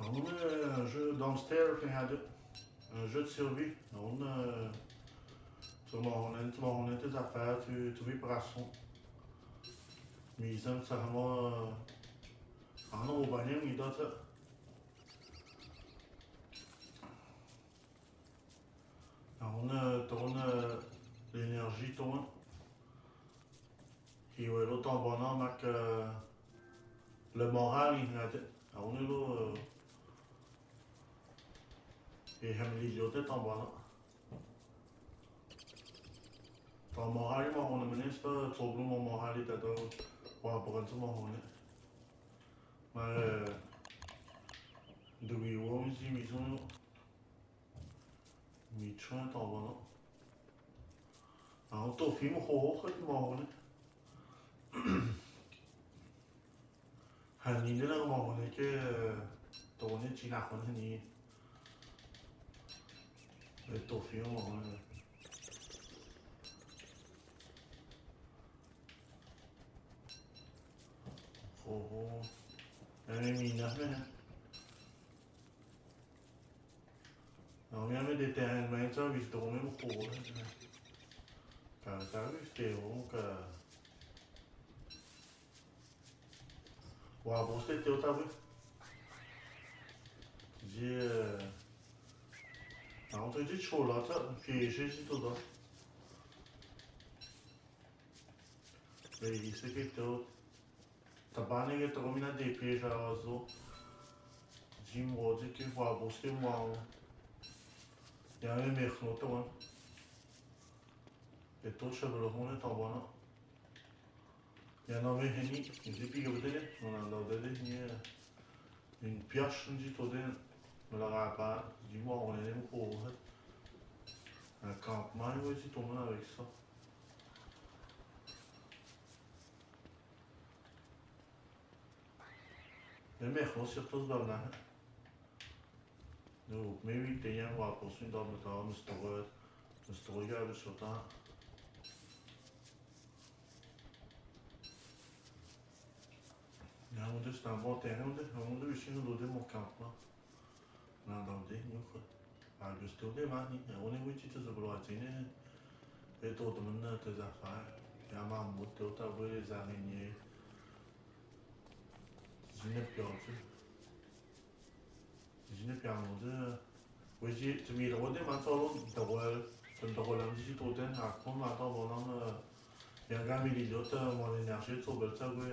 On a un jeu downstairs a un jeu de survie. On a. Tu vas tu vas tes affaires, tu, tu vis. Mais ils aiment ça. On a bannière, mais d'autres ça. On a, on a l'énergie, toi. Et l'autre bonhomme avec 樓買啲，喺一喺呢度，已經係冇幾多嘢睇，坦白講，同樓買啲買房嘅人嚟講，全部都買樓買啲，都話不敢做買房嘅，咪都係有啲嘢未做，未出曬頭，坦白講，有啲皮毛好可以買嘅。很凝的那个网呢，这多呢几拿混成泥，呃，多肥网了。哦，那没米呢？没呢。Não, minha mãe determina, mas já visto, como eu vou. Cara, tá visto, eu vou, cara. waaw boo seetloo tamit j'ai entendu Cholata qui est Jésus dedans. Mais c'est que tu tabane que termina de piège à oiseau. Dis-moi de que voir bosser moi. Hein. Il a un mec. Hein. Et je vais le remettre en bonheur en bon. Il y en avait une, il dit puis vous allez, on a donné une pioche, petite odeur. me la rappelle. Dis-moi, on est même pour un campement, oui, tu tournes avec ça. Mais mejor ciertos doblajes. Nu, maybe te yan wa po sin doble ta Mr. Word. Mr. Word sur ta. Ja, on dit c'est un bon terrain, Unde stăm? Voltaire unde? Unde vișinul lui Democampă? N-am dat de nucă. A găsit de mani. Unde uite ce să vreau ține? E tot mână te zafar. Ea m-a mut, eu ta voi zahenie. Zine pe orice. Zine pe amuză. Uite, tu mi-i rău de mani sau rău de voi. Sunt de voi am zis și tot în acum, atâta voi am... Ia gamilidiotă, mă-l înneașeți, o bălță, voi...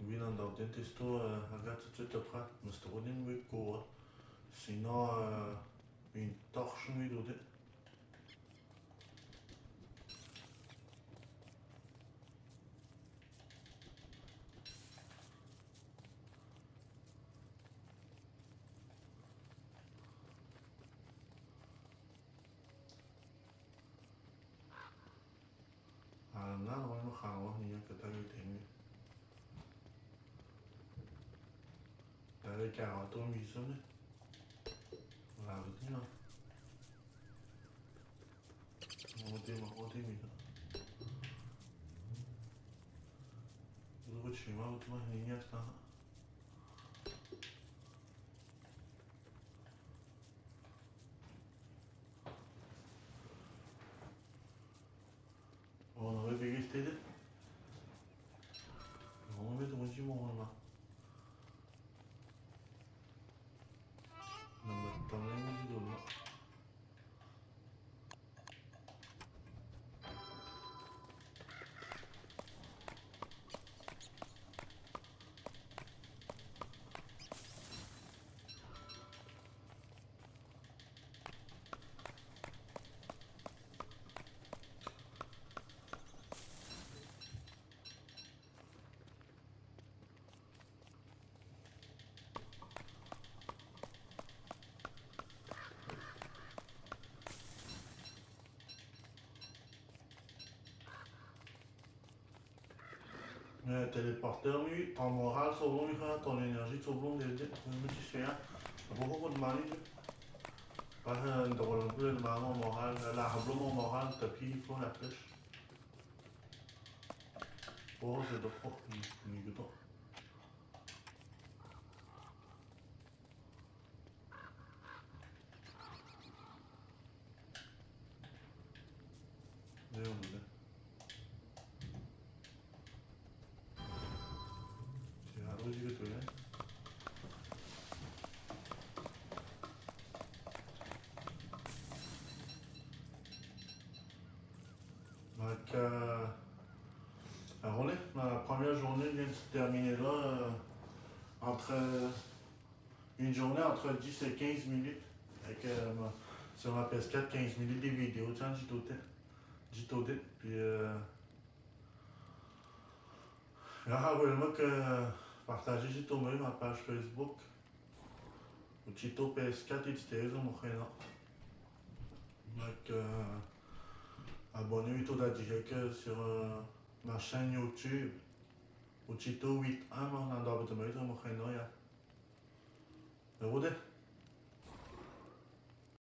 We der den, det store øh, Alberto til Twitter på, men står rundt inden vi går over. Så når øh, vi en dag som video det. Ah. 잘자또 미소네 라거든요 어디 막 어디입니다 누구 지마부터 해야겠다 Mais téléporteur, lui, ton moral sobrang, lui, ton énergie sobrang, des hein, beaucoup de ndawal ko yung mga moral, lahablo mo moral, tapi ko la pêche. C'est de to. La journée vient de se terminer là, euh, entre une journée entre 10 et 15 minutes. Avec, euh, sur ma PS4, 15 minutes des vidéos, tiens, tout J'ai tout Puis, euh, rappelez-moi que partager j'ai tout ma page Facebook. O Tito PS4 editez mon prénom. Donc, euh, abonnez-vous à direct sur euh, ma chaîne YouTube. Und sie tun weit einmal und haben aber den Müll machen können, ja. Ja, oder?